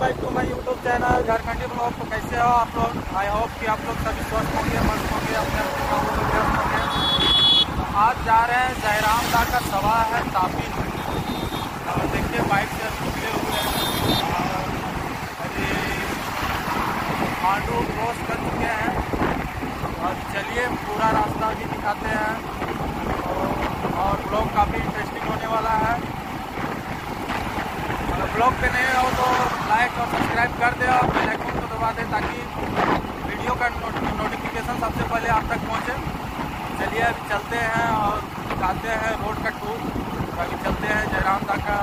Back to my YouTube channel Jharkhandi blog तो कैसे हो आप लोग? आई होप कि आप लोग सभी स्वस्थ होंगे, मस्त होंगे, अपने अपने व्यस्त होंगे। तो आज जा रहे हैं जयराम दा का सभा है तापी देखिए बाइक से निकले हुए हैं। अभी मांडू क्रॉस कर चुके हैं। और चलिए, पूरा रास्ता भी दिखाते हैं और, और ब्लॉग काफ़ी इंटरेस्टिंग होने वाला है अगर ब्लॉग पे नए हो तो लाइक और सब्सक्राइब कर दे और बेल आइकन को दबा दे ताकि वीडियो का नोटिफिकेशन सबसे पहले आप तक पहुँचे। चलिए अभी चलते हैं और जाते हैं रोड का टूर अभी चलते हैं जयराम दा का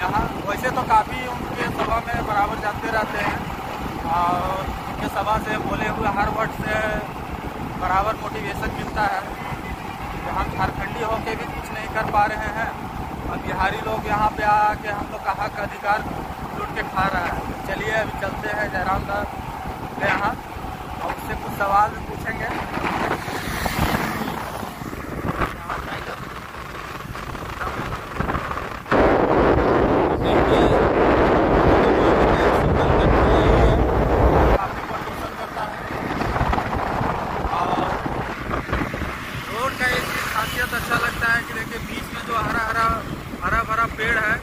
यहाँ। वैसे तो काफ़ी उनके सभा में बराबर जाते रहते हैं और उनके सभा से बोले हुए हर वर्ड से बराबर मोटिवेशन मिलता है। हम झारखंडी होके भी कुछ नहीं कर पा रहे हैं। और बिहारी लोग यहाँ पे आके हम लोग का हक अधिकार लूट के खा रहा है। चलिए अभी चलते हैं, जयराम दास। के यहाँ, और उससे कुछ सवाल भी पूछेंगे काफ़ी प्रदूषण करता है और रोड का एक चीज़ खासियत अच्छा लगता है कि देखिए बीच में जो हरा हरा हरा भरा पेड़ है।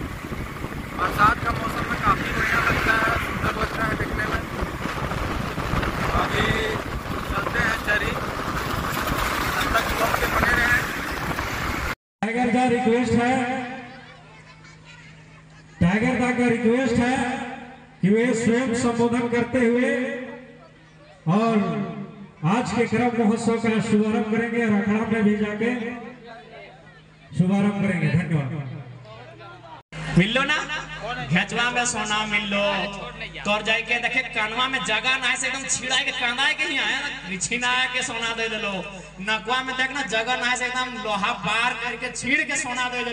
बरसात का मौसम में काफ़ी बढ़िया लगता है, सुंदर लगता है देखने में। अभी चलते हैं चरी। तक के बने रहें। टाइगर का रिक्वेस्ट है। टाइगर दा का रिक्वेस्ट है कि वे स्वयं संबोधन करते हुए और आज के क्रम महोत्सव का शुभारंभ करेंगे और अखाड़ा में भी जाके शुभारंभ करेंगे। धन्यवाद। मिल लो ना? घेचवा में सोना मिल। लो तोर जाए के देखे कानवा में जगह ना से एकदम छिड़ा के कांदा के ही आया? छिना के सोना दे दलो। नकवा में देख ना, जगह ना से एकदम लोहा बार करके छीड़ के सोना दे दलो।